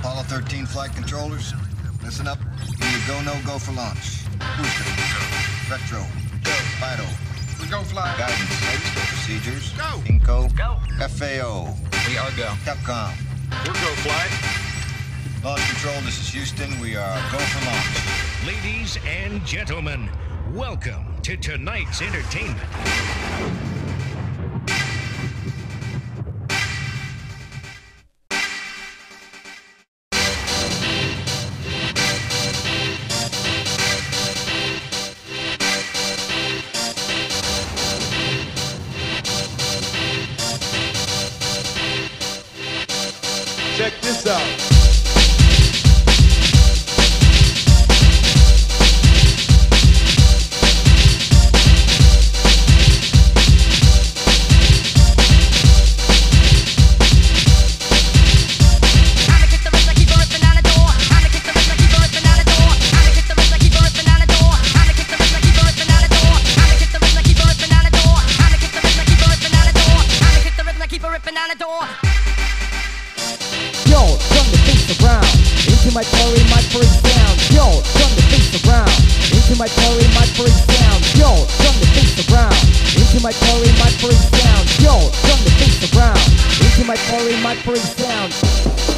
Apollo 13 flight controllers, listen up. Either go, no, go for launch. Booster. Retro. Go. Vital. We go fly. Guidance. Procedures. Go. Inco. Go. FAO. We are go. Capcom. We're go fly. Launch control, this is Houston. We are go for launch. Ladies and gentlemen, welcome to tonight's entertainment. Check this out. Into my glory, my break down. Yo, turn the face around. Into my glory, my break down. Yo, turn the face around. Into my glory, my break down. Yo, turn the face around. Into my glory, my break down.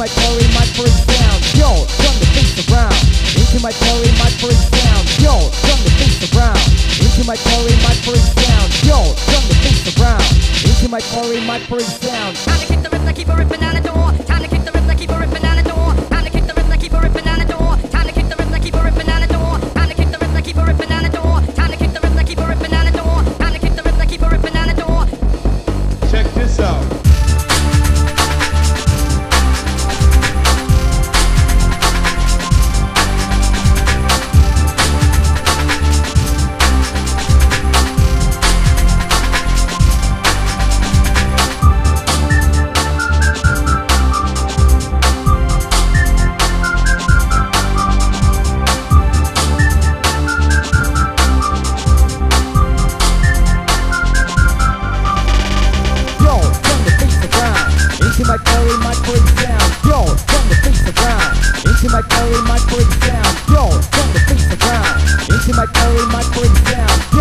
My glory, my break down. Yo, turn the face around. Into my glory, my break down. Yo, turn the face around. Into my glory, my break down. Yo, turn the face around. Into my glory, my break down. Time to kick the rest, I keep on ripping on the door. Time to kick the rest, I keep on ripping on the my body might break down. Yo, from the face around. Into my body my breakdown.